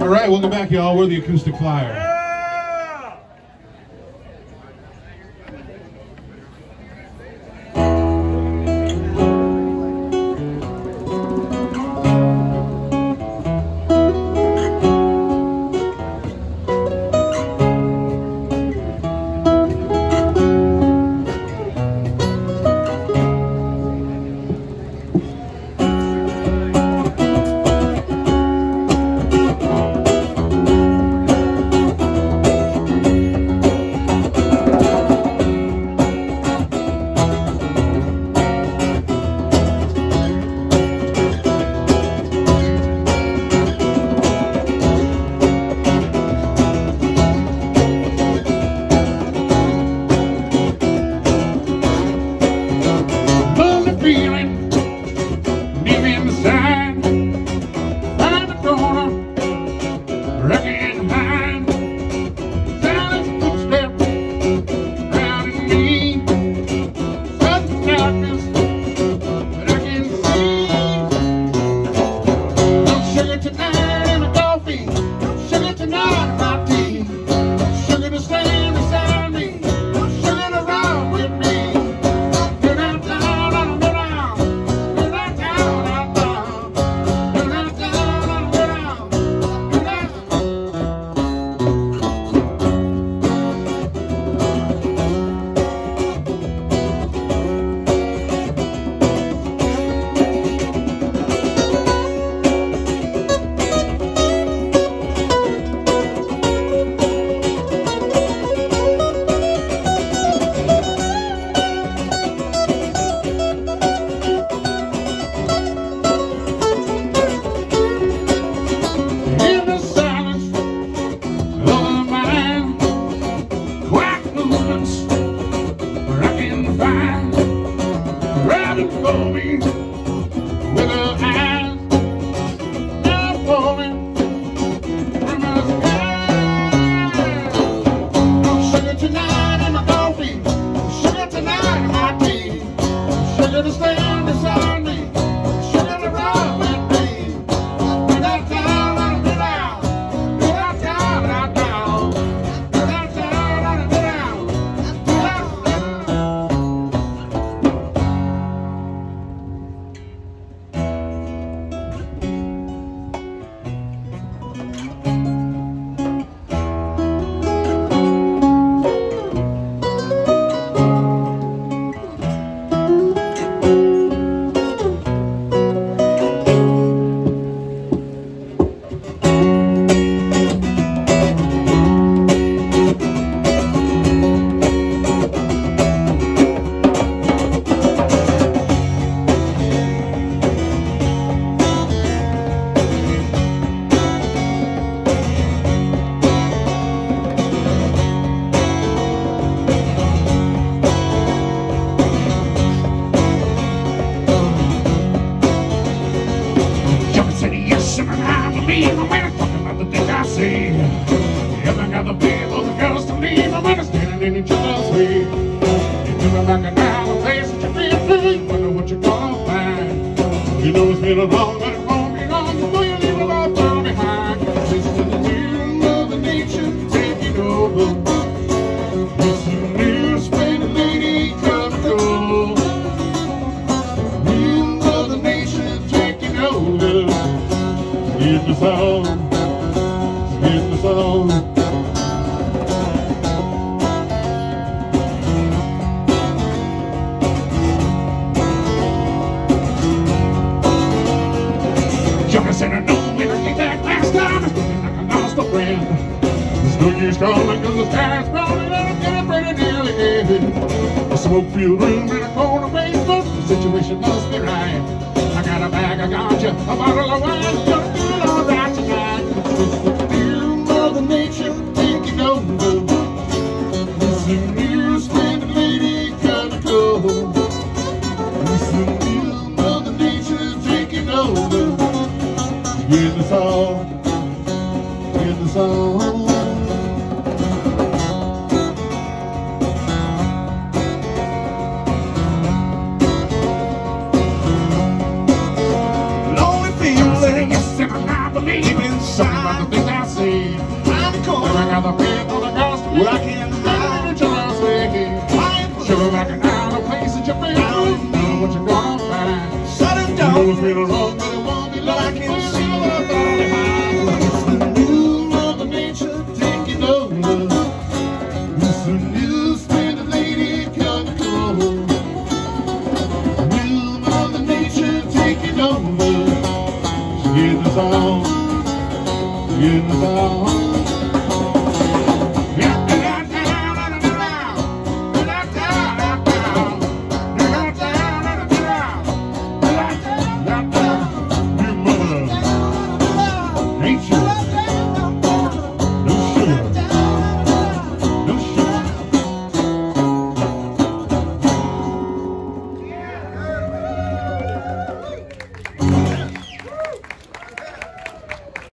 All right, welcome back, y'all. We're the Acoustic Flyer. Lonely in each other's way. You do it like an hour, place you feel free, wonder what you're gonna find. You know it's been a long, Said, I know when I came back last time, like I lost a friend. There's no use calling because the sky's falling and I'm getting pretty nearly ended. A smoke-filled room in a corner basement, the situation must be right. I got a bag of ganja, a bottle of wine, Here's the song, here's the song. Lonely feeling, yes, I believe inside I see. I'm cold, I the people that lost me. Well, I can't hide until I'm speaking. Sure, I can hide a place that you feel. I don't know what you're gonna find. Shut it down. number. She's getting us all. She's us all.